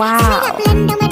Wow.